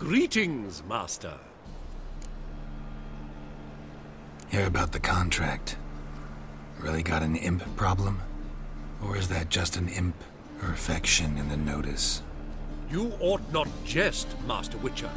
Greetings, Master. Hear about the contract. Really got an imp problem? Or is that just an imp or affection in the notice? You ought not jest, Master Witcher.